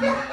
Yeah.